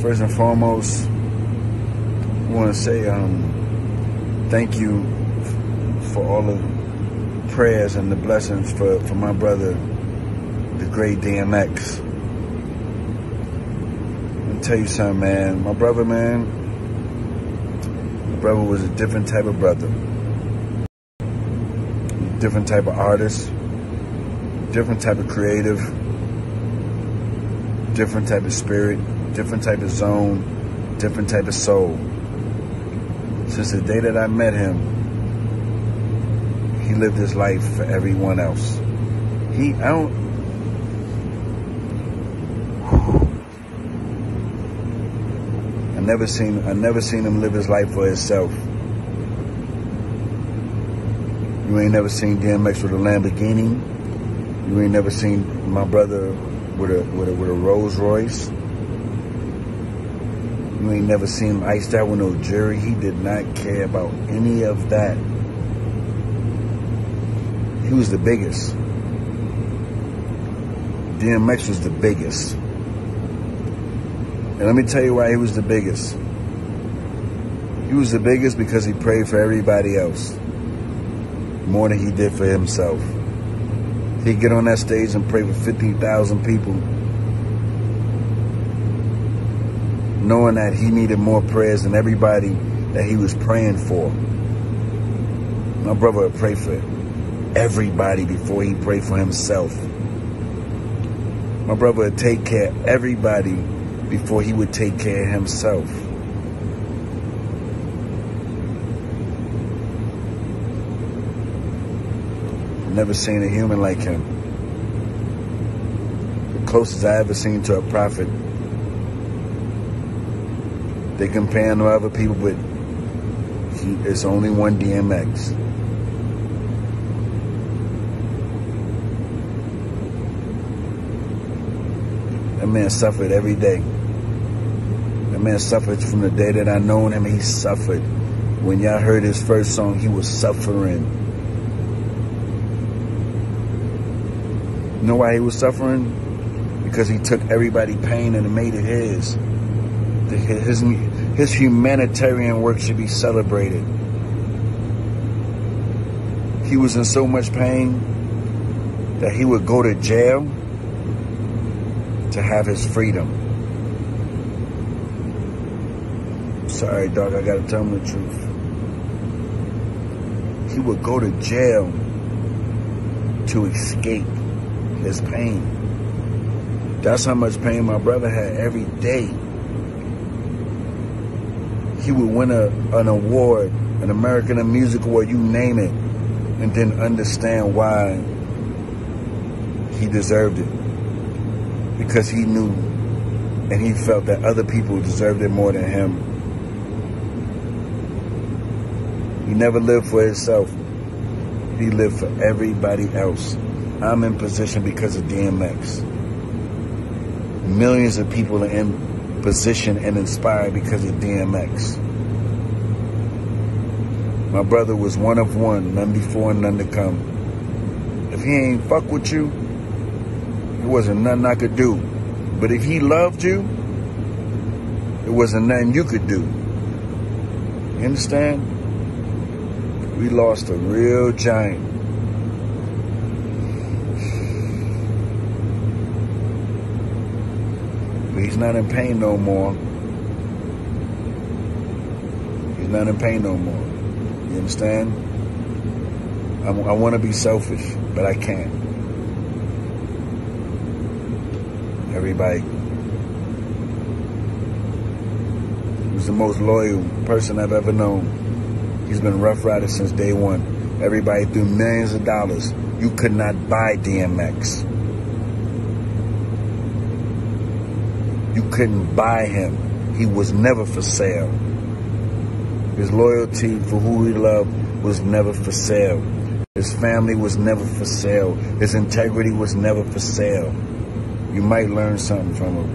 First and foremost, I want to say um, thank you for all the prayers and the blessings for, for my brother, the great DMX. Let me tell you something, man. My brother, man, my brother was a different type of brother. Different type of artist. Different type of creative. Different type of spirit. Different type of zone. Different type of soul. Since the day that I met him, he lived his life for everyone else. He, I don't, I never seen, I never seen him live his life for himself. You ain't never seen DMX with a Lamborghini. You ain't never seen my brother with a with a, with a Rolls Royce. You ain't never seen him iced out with no jury. He did not care about any of that. He was the biggest. DMX was the biggest. And let me tell you why he was the biggest. He was the biggest because he prayed for everybody else more than he did for himself. He'd get on that stage and pray for 15,000 people, knowing that he needed more prayers than everybody that he was praying for. My brother would pray for everybody before he prayed for himself. My brother would take care of everybody before he would take care of himself. Never seen a human like him. The closest I ever seen to a prophet. They compare him to other people, but he, it's only one DMX. That man suffered every day. That man suffered from the day that I known him. He suffered. When y'all heard his first song, he was suffering. You know why he was suffering? Because he took everybody' pain and made it his. His, his humanitarian work should be celebrated. He was in so much pain that he would go to jail to have his freedom. Sorry, dog, I gotta tell him the truth. He would go to jail to escape his pain. That's how much pain my brother had every day. He would win a, an award, an American Music Award, you name it, and then understand why he deserved it. Because he knew and he felt that other people deserved it more than him. He never lived for himself. He lived for everybody else. I'm in position because of DMX. Millions of people are in position and inspired because of DMX. My brother was one of one, none before and none to come. If he ain't fuck with you, it wasn't nothing I could do. But if he loved you, it wasn't nothing you could do. You understand? We lost a real giant. He's not in pain no more. He's not in pain no more. You understand? I, I want to be selfish, but I can't. Everybody. He's the most loyal person I've ever known. He's been Ruff Ryder since day one. Everybody threw millions of dollars. You could not buy DMX. You couldn't buy him. He was never for sale. His loyalty for who he loved was never for sale. His family was never for sale. His integrity was never for sale. You might learn something from him.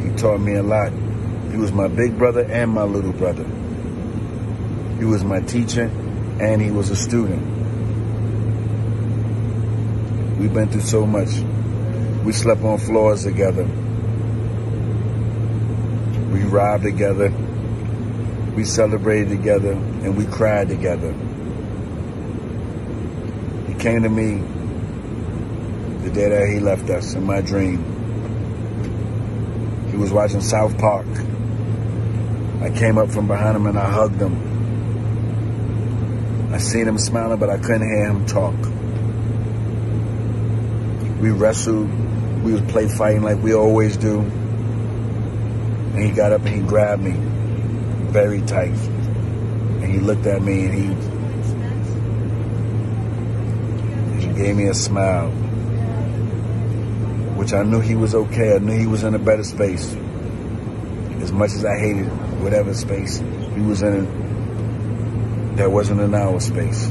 He taught me a lot. He was my big brother and my little brother. He was my teacher and he was a student. We've been through so much. We slept on floors together. We robbed together. We celebrated together and we cried together. He came to me the day that he left us in my dream. He was watching South Park. I came up from behind him and I hugged him. I seen him smiling, but I couldn't hear him talk. We wrestled. We would play fighting like we always do. And he got up and he grabbed me very tight. And he looked at me and he, he gave me a smile. Which I knew he was okay. I knew he was in a better space. As much as I hated whatever space he was in, that wasn't in our space.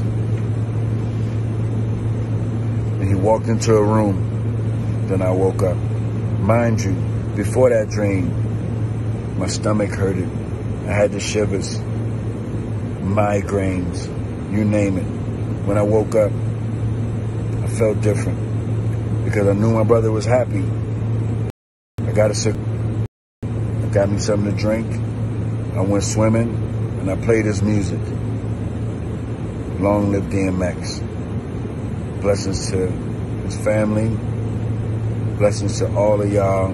And he walked into a room. Then I woke up. Mind you, before that dream, my stomach hurted. I had the shivers, migraines, you name it. When I woke up, I felt different because I knew my brother was happy. I got a cigarette. I got me something to drink. I went swimming and I played his music. Long live DMX. Blessings to his family. Blessings to all of y'all.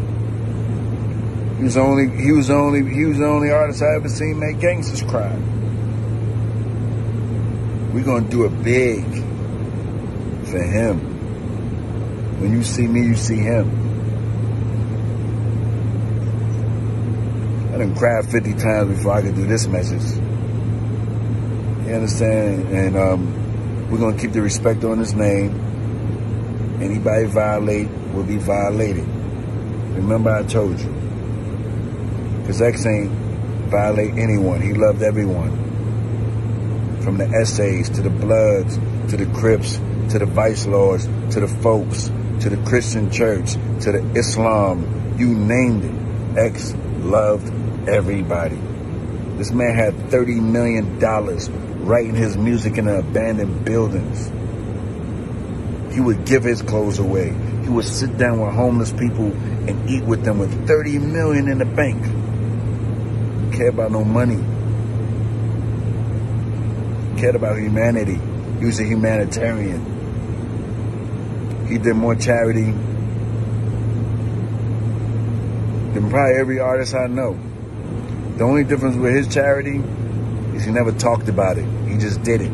He was only he was only he was the only artist I ever seen make gangsters cry. We're gonna do it big for him. When you see me, you see him. I done cried 50 times before I could do this message. You understand? And um, we're going to keep the respect on his name. Anybody violate will be violated. Remember I told you. Because X ain't violate anyone. He loved everyone. From the essays to the Bloods to the Crips to the Vice Lords to the folks to the Christian church to the Islam. You named it. X loved everybody. This man had $30 million writing his music in abandoned buildings. He would give his clothes away. He would sit down with homeless people and eat with them with 30 million in the bank. He cared about no money. Cared about humanity. He was a humanitarian. He did more charity than probably every artist I know. The only difference with his charity he never talked about it. He just did it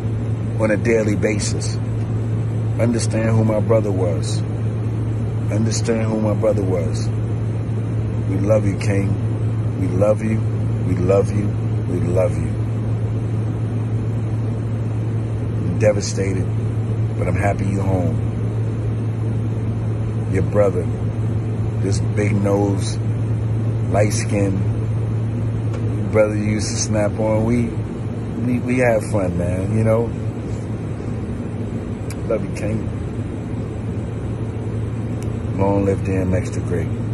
on a daily basis. Understand who my brother was. Understand who my brother was. We love you, King. We love you. We love you. We love you. I'm devastated, but I'm happy you're home. Your brother, this big nose, light skin, brother used to snap on. We we we have fun, man. You know. Love you, King. Long live DMX the Great.